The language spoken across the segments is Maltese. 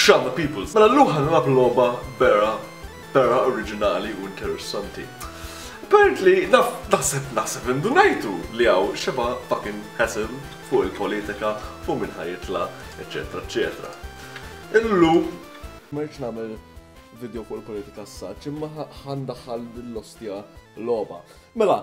X'għandna peoples? Mela llum ħa nilgħab logħba vera, vera oriġinali u interessanti. Apparently, naf, naħseb, naħseb indunajtu li hawn xeba' fucking ħesem fuq il-politika, fuq min ħa jitla', eċċetera, eċċetera. Illum ma rridx nagħmel video fuq il-politika s-saġġ, imma ħa ndaħħal l-ostja logħba. Mela,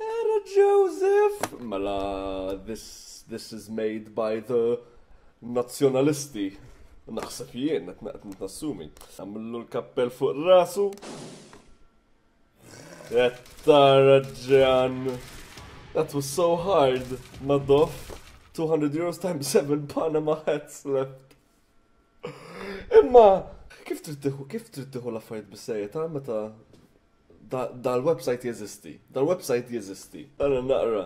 Ara Joseph! Mela this, this is made by the nazzjonalisti. Naħseb jien, qed nassumi. Għamillu l-kappell fuq rasu. Ettara ġan. That was so hard, Madoff. 200 euros times 7 Panama hats left. Imma kif trid tieħu kif trid tieħu l-affarijiet bis-serjetà meta dal-website jeżisti, dal-website jeżisti, għana naqra.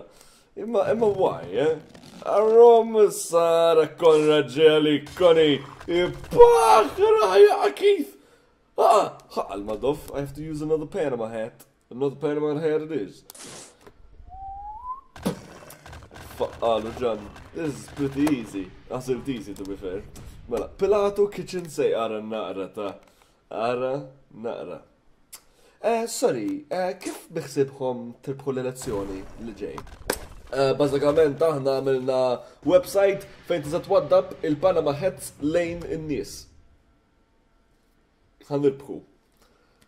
Imma imma why, eh? Arrom sara konra ġeli koni, ipaħ, raħja akif. Ah, ħaqal madof, I have to use another Panama hat. Not perman hair this. Faqqalu ġan. This is pretty easy. Għazilt easy to be fair. Mela, Pilatu kitchen say ara naqra ta' ara naqra. Eh, sorry, eh, kif biħsibħom tirbħu l-elezzjoni li ġej? Eh, Bazzakament aħna għamilna website fejn tista' twaddab il-Panama Heads lejn in-nies. Ħan nirbħu.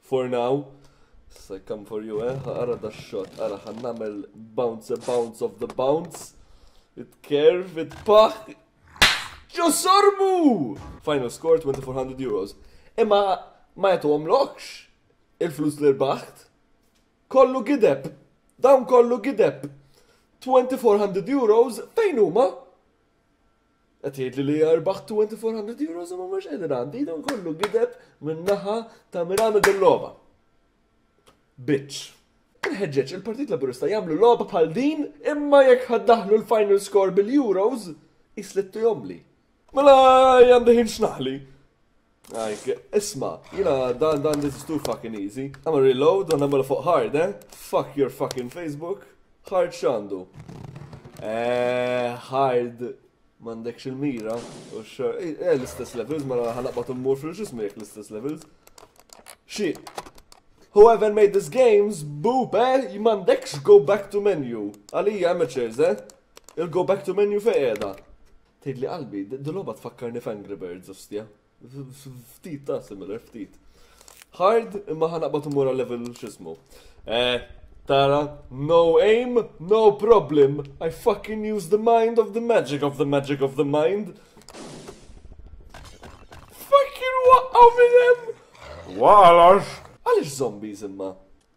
For now, I come for you, eh? Ara da shot, ara ħan namel bounce a bounce of the bounce. It curve, it paħ. Ġo sorbu! Final score 2400 euros. Imma ma jatu għamlokx il-flus li rbaħt. Kollu gideb. Dawn kollu gideb. 2400 euros fejn huma? Qed jgħidli li jarbaħ 2400 euros u ma mhux qegħdin għandi, jidhom kollu gideb min-naħa ta' min għamel dil-logħba. Bitch. Inħeġġeġ il-Partit Laburista jagħmlu logħba bħal din imma jekk ħaddaħlu l-final score bil-euros jislittu jomli. Mela għandi ħin xnaħli. Like, isma, jina dan dan this is too fucking easy. Għamma reload, għanna mela fuq hard, eh? Fuck your fucking Facebook. Hard xandu. Eh, hard mandek xil-mira. U xar, eh, eh, l-istess levels, mela ħanaqbat immur fil-ġismu jek l-istess levels. Xi, whoever made this games, boop, eh? Mandekx go back to menu. Għalija amateurs, eh? Il-go back to menu fej edha. Tgħidli qalbi, dil-logħba tfakkarni f'Angry Birds ostja. Ftit ta' similar, ftit. Hard, imma ħanaqbad imur għal level x'ismu. Eh, tara, no aim, no problem. I fucking use the mind of the magic of the magic of the mind. Fucking waqqaw minn hemm! Walax! Għaliex zombies imma?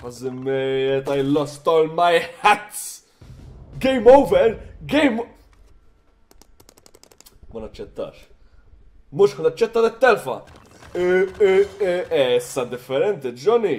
Cousin Mariet, I lost all my hats! Game over! Game... Ma naċċettax. Mux kun naċċetta l-telfa! E, e, e, e, issa differenti, Johnny!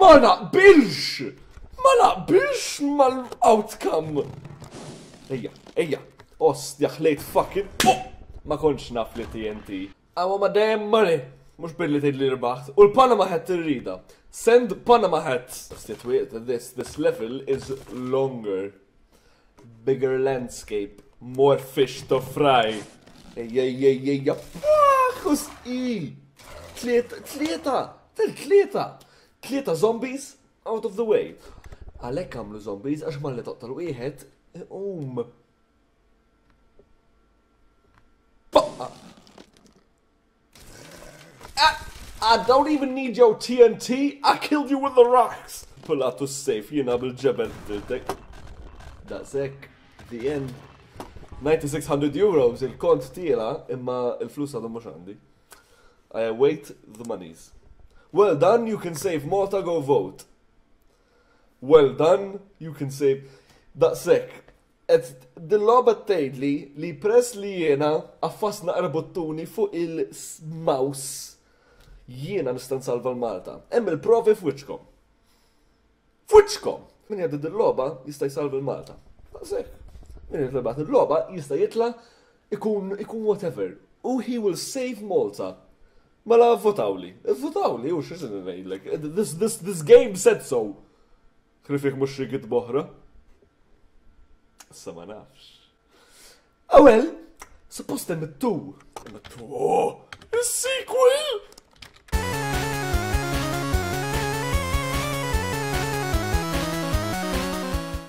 Ma naqbilx! Ma naqbilx mal-outcome! Ejja, ejja, ost jaħlejt fucking. Oh! Ma konċ naf li TNT. Għawa ma dajem mari, mux billi tgħid li rbaħt. U l-Panama hat irrida. Send Panama hat. This, this level is longer. Bigger landscape. More fish to fry. Ejja, ejja, ejja, ejja. Fuck! Tlieta, tlieta, Tlieta! Tlieta zombies out of the way. Għalhekk għamlu zombies għax malli toqtol wieħed iqum. Baqqa! I don't even need your TNT, I killed you with the rocks! Pull out to safe, jina bil-ġebel f'diltek. Daqsek, the end. 9600 euros il-kont tila imma il-flus għadhom mhux għandi. I await the monies. Well done, you can save Malta, go vote. Well done, you can save. Daqsek, et dil-loba tgħidli li press li jiena affas naqra buttuni fuq il-mouse jiena nistan salva l-Malta. Hemm il-provi f'wiċkom. F'wiċċkom! Min jgħaddi dil-logħba jista' jsalv lil Malta. Daqshekk. Min irid rebħa dil-logħba jista' jitla' ikun ikun whatever. U he will save Malta. Mela vvotawli. Ivvotawli u xi se ngħidlek. This, this, this game said so. Ħlief jekk mhux rigid b'oħra. Issa ma nafx. Awel, suppost hemm it-tu. Is-sequel!